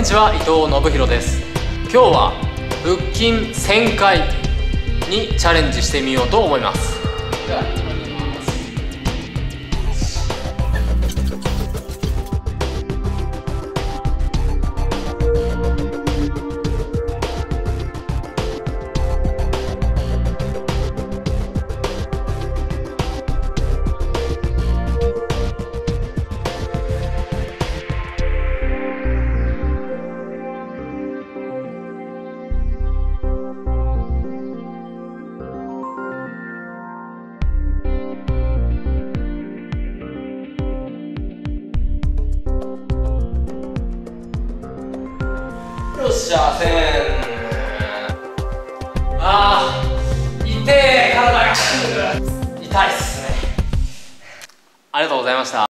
にちは伊藤信弘です。今日は腹筋1000回にチャレンジしてみようと思います。よっしゃせんあー痛え体が。痛いっすね。ありがとうございました。